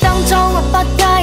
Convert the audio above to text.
当初我不该